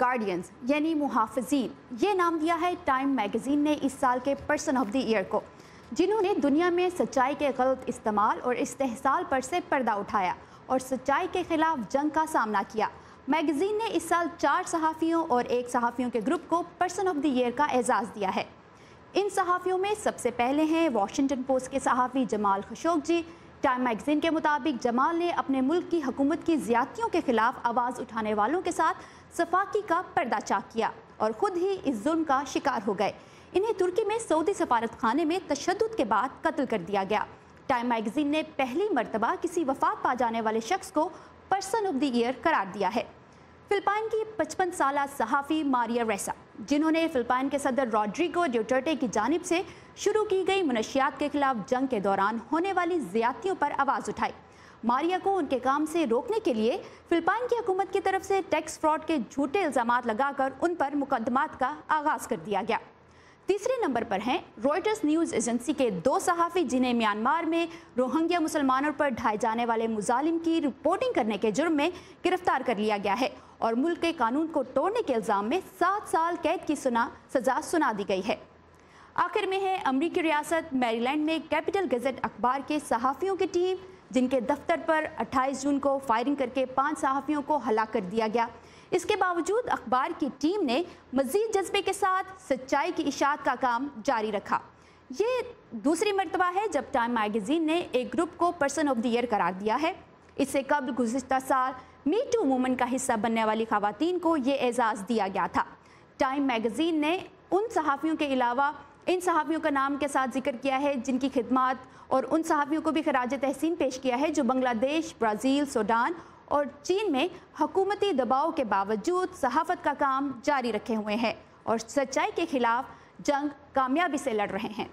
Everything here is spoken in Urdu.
گارڈینز یعنی محافظین. یہ نام دیا ہے ٹائم میگزین نے اس سال کے پرسن آف دی ایئر کو، جنہوں نے دنیا میں سچائی کے غلط استعمال اور استحصال پر سے پردہ اٹھایا اور سچائی کے خلاف جنگ کا سامنا کیا۔ میگزین نے اس سال چار صحافیوں اور ایک صحافیوں کے گروپ کو پرسن آف دی ایئر کا اعزاز دیا ہے۔ ان صحافیوں میں سب سے پہلے ہیں واشنگٹن پوسٹ کے صحافی جمال خشوک جی ٹائم میگزین کے مطابق جمال نے اپنے ملک کی حکومت کی زیادتیوں کے خلاف آواز اٹھانے والوں کے ساتھ صفاقی کا پردہ چاک کیا اور خود ہی اس ظلم کا شکار ہو گئے۔ انہیں ترکی میں سعودی سفارت خانے میں تشدد کے بعد قتل کر دیا گیا۔ ٹائم میگزین نے پہلی مرتبہ کسی وفات پا جانے والے شخص کو پرسن آف دی ایئر قرار دیا ہے۔ فلپائن کی پچپن سالہ صحافی ماریا ریسا جنہوں نے فلپائن کے صدر راڈریگو ڈیوٹرٹے کی جانب سے شروع کی گئی منشیات کے خلاف جنگ کے دوران ہونے والی زیادتیوں پر آواز اٹھائی۔ ماریا کو ان کے کام سے روکنے کے لیے فلپائن کی حکومت کی طرف سے ٹیکس فراڈ کے جھوٹے الزامات لگا کر ان پر مقدمات کا آغاز کر دیا گیا۔ تیسرے نمبر پر ہیں۔ روئٹرز نیوز ایجنسی کے دو صحافی جنہیں میانمار میں روہنگیا مسلمانوں پر ڈھائے جانے والے مظالم کی رپورٹنگ کرنے کے جرم میں گرفتار کر لیا گیا ہے اور ملک کے قانون کو توڑنے کے الزام میں سات سال قید کی سنا، سزا سنا دی گئی ہے۔ آخر میں ہے، امریکی ریاست میری لینڈ میں کیپٹل گزٹ اخبار کے صحافیوں کی ٹیم جن کے دفتر پر اٹھائیس جون کو فائرنگ کر کے پانچ صحافیوں کو ہلاک کر دیا گیا۔ اس کے باوجود اخبار کی ٹیم نے مزید جذبے کے ساتھ سچائی کی اشاعت کا کام جاری رکھا۔ یہ دوسری مرتبہ ہے جب ٹائم میگزین نے ایک گروپ کو پرسن آف دی ایئر قرار دیا ہے۔ اس سے قبل گزشتہ سال می ٹو مومنٹ کا حصہ بننے والی خواتین کو یہ اعزاز دیا گیا تھا۔ ٹائم میگزین نے ان صحافیوں کے علاوہ ان صحافیوں کا نام کے ساتھ ذکر کیا ہے، جن کی خدمات اور ان صحافیوں کو بھی خراج تحسین پیش کیا ہے، جو بنگلہ دیش، برازیل، سوڈان اور چین میں حکومتی دباؤ کے باوجود صحافت کا کام جاری رکھے ہوئے ہیں اور سچائی کے خلاف جنگ کامیابی سے لڑ رہے ہیں۔